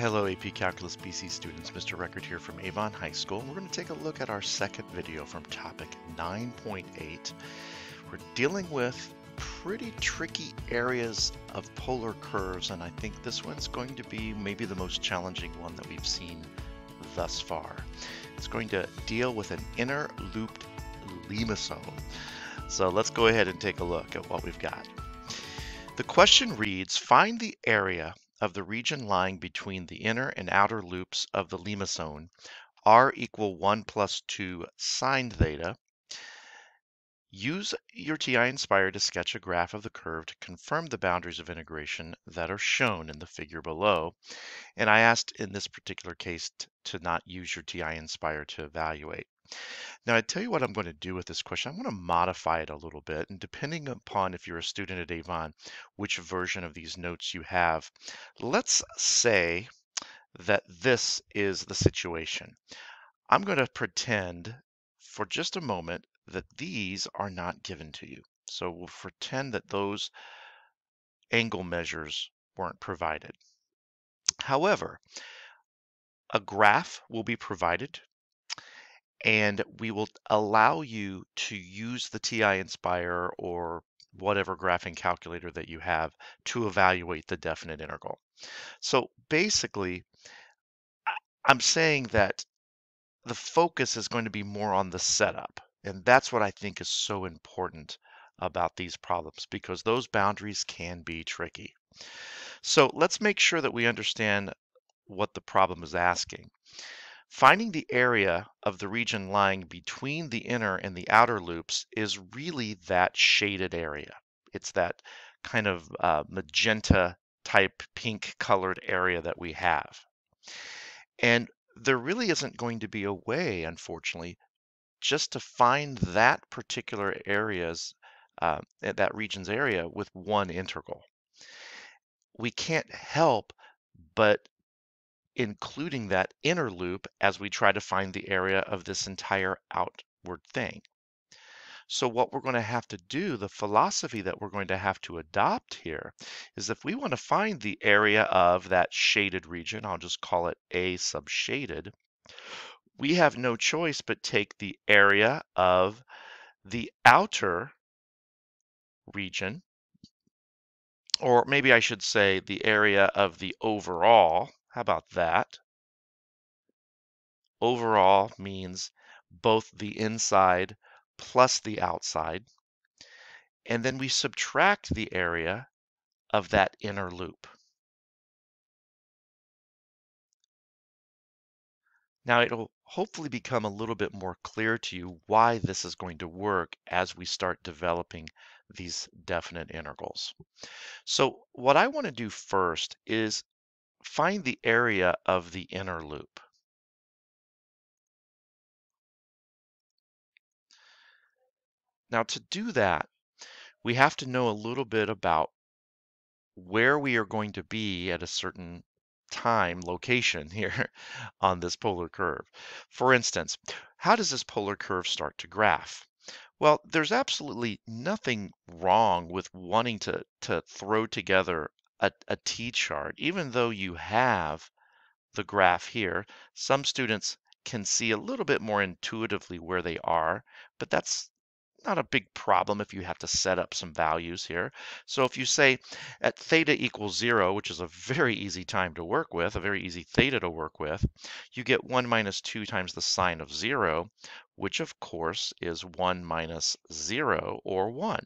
Hello AP Calculus BC students, Mr. Record here from Avon High School. We're going to take a look at our second video from topic 9.8. We're dealing with pretty tricky areas of polar curves and I think this one's going to be maybe the most challenging one that we've seen thus far. It's going to deal with an inner looped limacon. So let's go ahead and take a look at what we've got. The question reads, find the area of the region lying between the inner and outer loops of the limacon r equal 1 plus 2 sine theta. Use your TI Nspire to sketch a graph of the curve to confirm the boundaries of integration that are shown in the figure below. And I asked in this particular case to not use your TI Nspire to evaluate. Now, I tell you what I'm going to do with this question. I'm going to modify it a little bit, and depending upon if you're a student at Avon, which version of these notes you have, let's say that this is the situation. I'm going to pretend for just a moment that these are not given to you. So we'll pretend that those angle measures weren't provided. However, a graph will be provided and we will allow you to use the TI Nspire or whatever graphing calculator that you have to evaluate the definite integral. So basically, I'm saying that the focus is going to be more on the setup. And that's what I think is so important about these problems because those boundaries can be tricky. So let's make sure that we understand what the problem is asking. Finding the area of the region lying between the inner and the outer loops is really that shaded area. It's that kind of uh, magenta type pink colored area that we have. And there really isn't going to be a way, unfortunately, just to find that particular areas, uh, that region's area with one integral. We can't help but including that inner loop as we try to find the area of this entire outward thing. So what we're going to have to do, the philosophy that we're going to have to adopt here is if we want to find the area of that shaded region, I'll just call it A sub shaded, we have no choice but take the area of the outer region, or maybe I should say the area of the overall how about that? Overall means both the inside plus the outside. And then we subtract the area of that inner loop. Now it'll hopefully become a little bit more clear to you why this is going to work as we start developing these definite integrals. So what I want to do first is find the area of the inner loop. Now to do that, we have to know a little bit about where we are going to be at a certain time location here on this polar curve. For instance, how does this polar curve start to graph? Well, there's absolutely nothing wrong with wanting to, to throw together a, a t-chart, even though you have the graph here, some students can see a little bit more intuitively where they are, but that's not a big problem if you have to set up some values here. So if you say at theta equals zero, which is a very easy time to work with, a very easy theta to work with, you get one minus two times the sine of zero, which of course is one minus zero or one.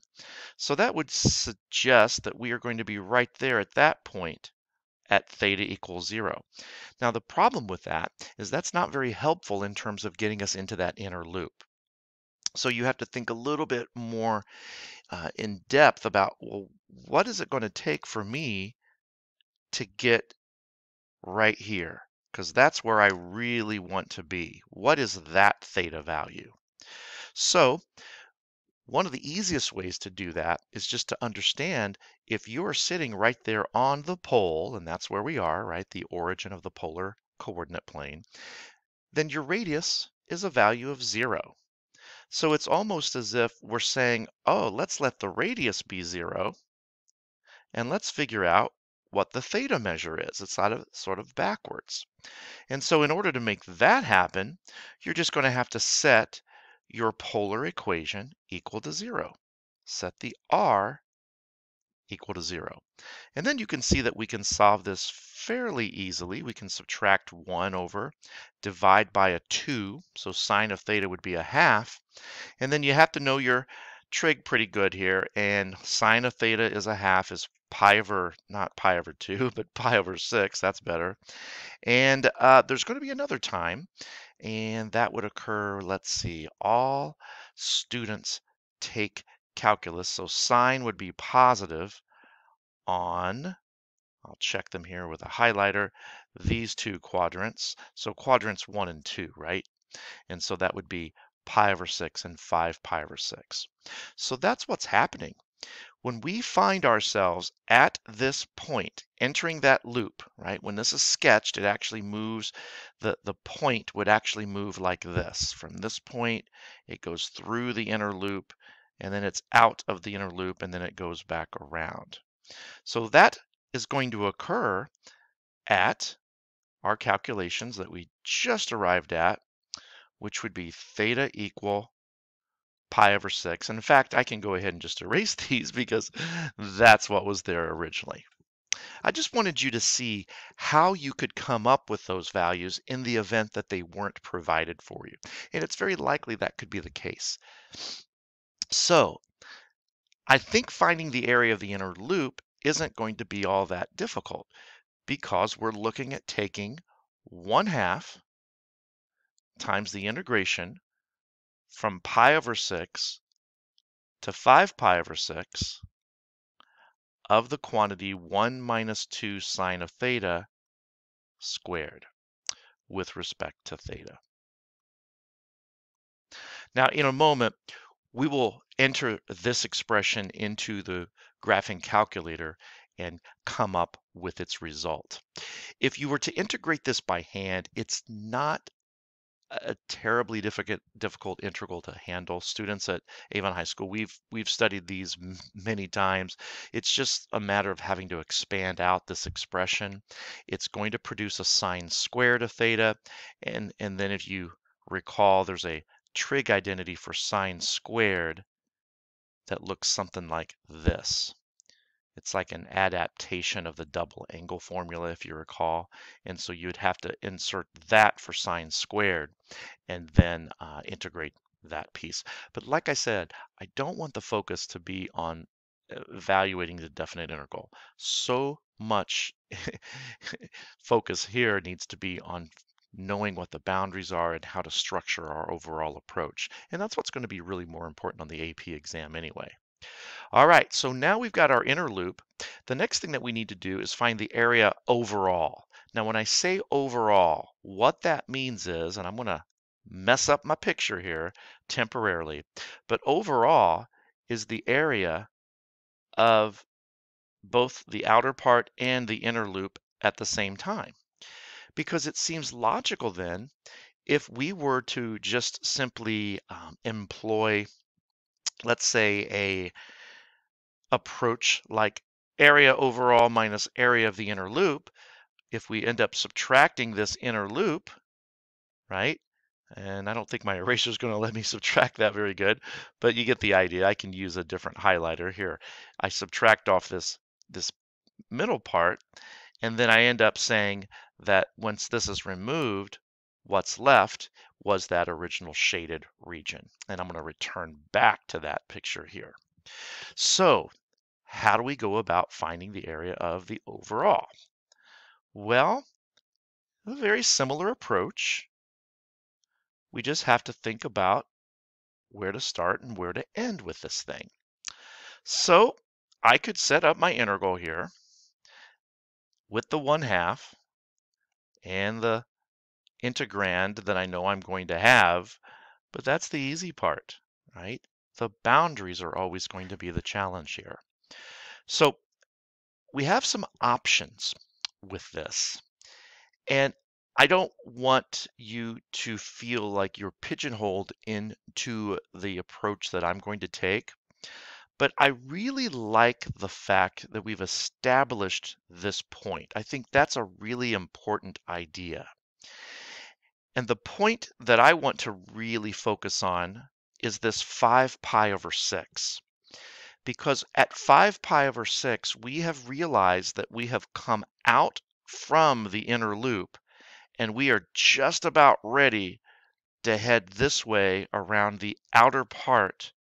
So that would suggest that we are going to be right there at that point at theta equals zero. Now the problem with that is that's not very helpful in terms of getting us into that inner loop. So you have to think a little bit more uh, in depth about, well, what is it going to take for me to get right here? Because that's where I really want to be. What is that theta value? So one of the easiest ways to do that is just to understand if you are sitting right there on the pole, and that's where we are, right? The origin of the polar coordinate plane, then your radius is a value of zero. So it's almost as if we're saying, oh, let's let the radius be zero. And let's figure out what the theta measure is. It's sort of, sort of backwards. And so in order to make that happen, you're just going to have to set your polar equation equal to zero. Set the r equal to zero. And then you can see that we can solve this fairly easily. We can subtract one over, divide by a two, so sine of theta would be a half. And then you have to know your trig pretty good here, and sine of theta is a half is pi over, not pi over 2, but pi over 6. That's better. And uh, there's going to be another time, and that would occur, let's see, all students take calculus. So sine would be positive on, I'll check them here with a highlighter, these two quadrants. So quadrants 1 and 2, right? And so that would be pi over 6 and 5 pi over 6. So that's what's happening. When we find ourselves at this point, entering that loop, right? When this is sketched, it actually moves, the, the point would actually move like this. From this point, it goes through the inner loop, and then it's out of the inner loop, and then it goes back around. So that is going to occur at our calculations that we just arrived at which would be theta equal pi over 6. And in fact, I can go ahead and just erase these because that's what was there originally. I just wanted you to see how you could come up with those values in the event that they weren't provided for you. And it's very likely that could be the case. So I think finding the area of the inner loop isn't going to be all that difficult because we're looking at taking 1 half times the integration from pi over 6 to 5 pi over 6 of the quantity 1 minus 2 sine of theta squared with respect to theta. Now, in a moment, we will enter this expression into the graphing calculator and come up with its result. If you were to integrate this by hand, it's not a terribly difficult difficult integral to handle. Students at Avon High School, we've we've studied these many times. It's just a matter of having to expand out this expression. It's going to produce a sine squared of theta, and and then if you recall, there's a trig identity for sine squared that looks something like this. It's like an adaptation of the double angle formula, if you recall. And so you'd have to insert that for sine squared and then uh, integrate that piece. But like I said, I don't want the focus to be on evaluating the definite integral. So much focus here needs to be on knowing what the boundaries are and how to structure our overall approach. And that's what's going to be really more important on the AP exam anyway. All right, so now we've got our inner loop. The next thing that we need to do is find the area overall. Now, when I say overall, what that means is, and I'm going to mess up my picture here temporarily, but overall is the area of both the outer part and the inner loop at the same time. Because it seems logical then, if we were to just simply um, employ let's say a approach like area overall minus area of the inner loop, if we end up subtracting this inner loop, right? And I don't think my eraser is going to let me subtract that very good, but you get the idea. I can use a different highlighter here. I subtract off this, this middle part, and then I end up saying that once this is removed, what's left was that original shaded region. And I'm going to return back to that picture here. So how do we go about finding the area of the overall? Well, a very similar approach. We just have to think about where to start and where to end with this thing. So I could set up my integral here with the 1 half and the integrand that I know I'm going to have, but that's the easy part, right? The boundaries are always going to be the challenge here. So we have some options with this. And I don't want you to feel like you're pigeonholed into the approach that I'm going to take, But I really like the fact that we've established this point. I think that's a really important idea. And the point that I want to really focus on is this 5 pi over 6. Because at 5 pi over 6, we have realized that we have come out from the inner loop and we are just about ready to head this way around the outer part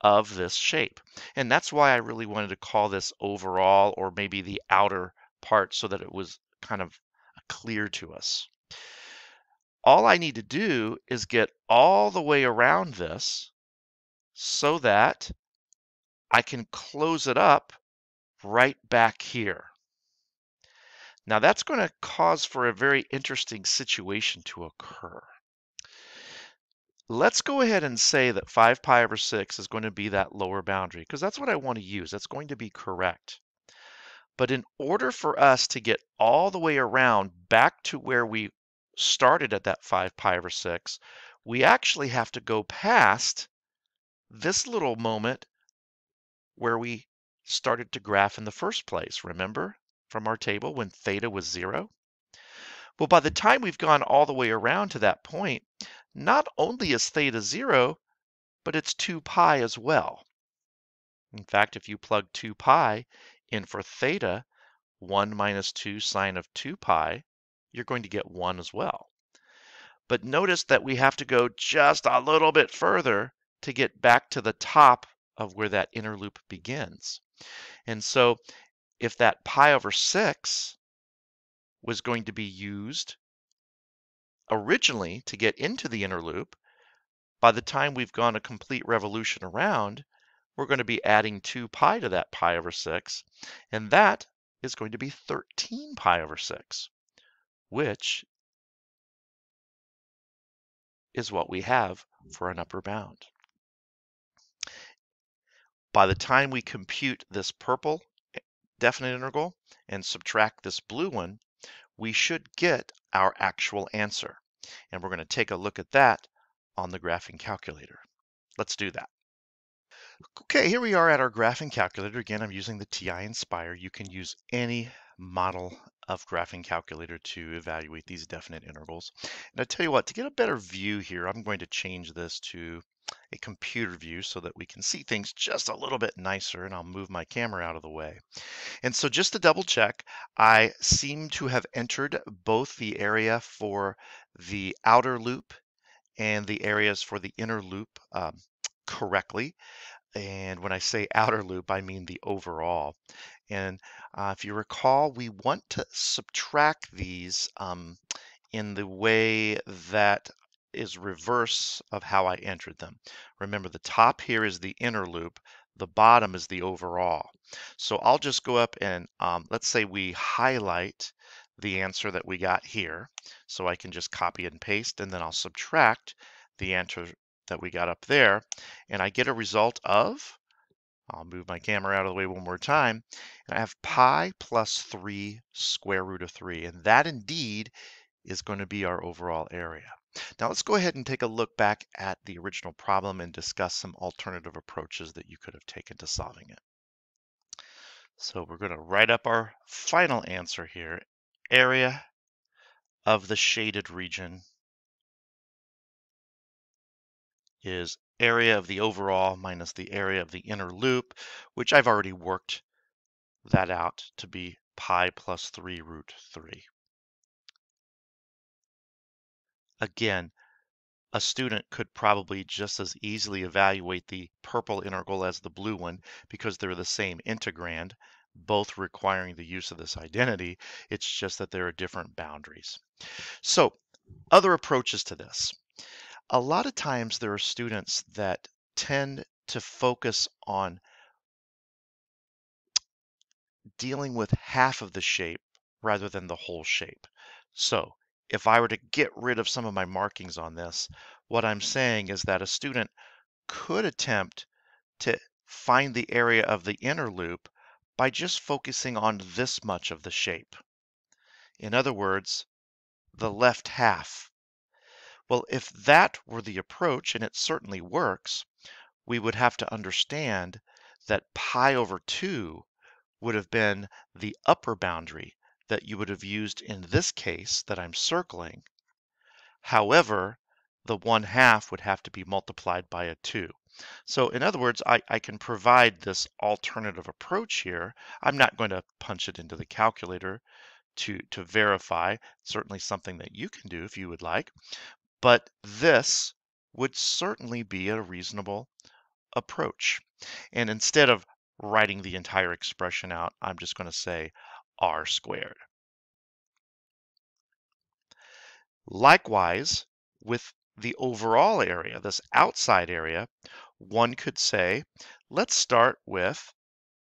of this shape. And that's why I really wanted to call this overall or maybe the outer part so that it was kind of clear to us. All I need to do is get all the way around this so that I can close it up right back here. Now that's going to cause for a very interesting situation to occur. Let's go ahead and say that 5 pi over 6 is going to be that lower boundary because that's what I want to use. That's going to be correct. But in order for us to get all the way around back to where we started at that 5 pi over 6, we actually have to go past this little moment where we started to graph in the first place. Remember from our table when theta was 0? Well, by the time we've gone all the way around to that point, not only is theta 0, but it's 2 pi as well. In fact, if you plug 2 pi in for theta, 1 minus 2 sine of 2 pi, you're going to get 1 as well. But notice that we have to go just a little bit further to get back to the top of where that inner loop begins. And so if that pi over 6 was going to be used originally to get into the inner loop, by the time we've gone a complete revolution around, we're going to be adding 2 pi to that pi over 6, and that is going to be 13 pi over 6, which is what we have for an upper bound. By the time we compute this purple eh, definite integral and subtract this blue one, we should get our actual answer. And we're going to take a look at that on the graphing calculator. Let's do that. Okay, here we are at our graphing calculator. Again, I'm using the TI Nspire. You can use any model of graphing calculator to evaluate these definite integrals. And I tell you what, to get a better view here, I'm going to change this to a computer view so that we can see things just a little bit nicer and I'll move my camera out of the way. And so just to double check, I seem to have entered both the area for the outer loop and the areas for the inner loop um, correctly. And when I say outer loop, I mean the overall. And uh, if you recall, we want to subtract these um, in the way that is reverse of how I entered them. Remember, the top here is the inner loop, the bottom is the overall. So I'll just go up and um, let's say we highlight the answer that we got here. So I can just copy and paste, and then I'll subtract the answer that we got up there, and I get a result of, I'll move my camera out of the way one more time, and I have pi plus 3 square root of 3, and that indeed is going to be our overall area. Now let's go ahead and take a look back at the original problem and discuss some alternative approaches that you could have taken to solving it. So we're going to write up our final answer here. Area of the shaded region is area of the overall minus the area of the inner loop, which I've already worked that out to be pi plus 3 root 3. Again, a student could probably just as easily evaluate the purple integral as the blue one because they're the same integrand, both requiring the use of this identity. It's just that there are different boundaries. So other approaches to this. A lot of times there are students that tend to focus on dealing with half of the shape rather than the whole shape. So if I were to get rid of some of my markings on this, what I'm saying is that a student could attempt to find the area of the inner loop by just focusing on this much of the shape. In other words, the left half. Well, if that were the approach, and it certainly works, we would have to understand that pi over 2 would have been the upper boundary that you would have used in this case that I'm circling. However, the 1 half would have to be multiplied by a 2. So in other words, I, I can provide this alternative approach here. I'm not going to punch it into the calculator to, to verify. Certainly something that you can do if you would like. But this would certainly be a reasonable approach. And instead of writing the entire expression out, I'm just going to say r squared. Likewise, with the overall area, this outside area, one could say, let's start with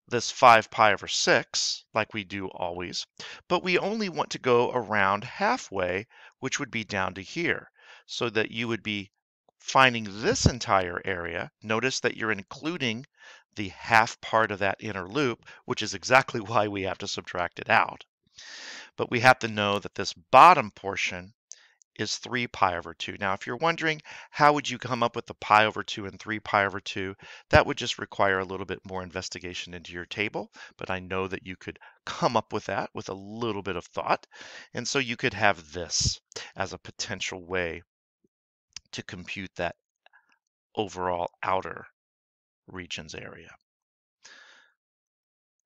this 5 pi over 6, like we do always, but we only want to go around halfway, which would be down to here, so that you would be finding this entire area, notice that you're including the half part of that inner loop, which is exactly why we have to subtract it out. But we have to know that this bottom portion is 3 pi over 2. Now, if you're wondering how would you come up with the pi over 2 and 3 pi over 2, that would just require a little bit more investigation into your table, but I know that you could come up with that with a little bit of thought. And so you could have this as a potential way to compute that overall outer regions area.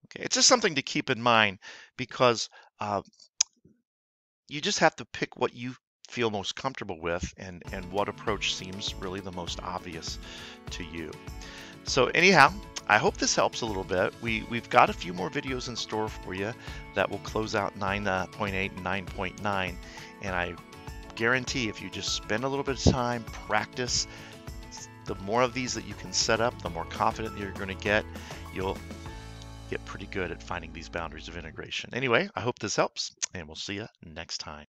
Okay, it's just something to keep in mind because uh, you just have to pick what you feel most comfortable with and, and what approach seems really the most obvious to you. So anyhow, I hope this helps a little bit. We, we've got a few more videos in store for you that will close out 9.8 and 9.9. And I guarantee if you just spend a little bit of time, practice, the more of these that you can set up, the more confident you're going to get. You'll get pretty good at finding these boundaries of integration. Anyway, I hope this helps, and we'll see you next time.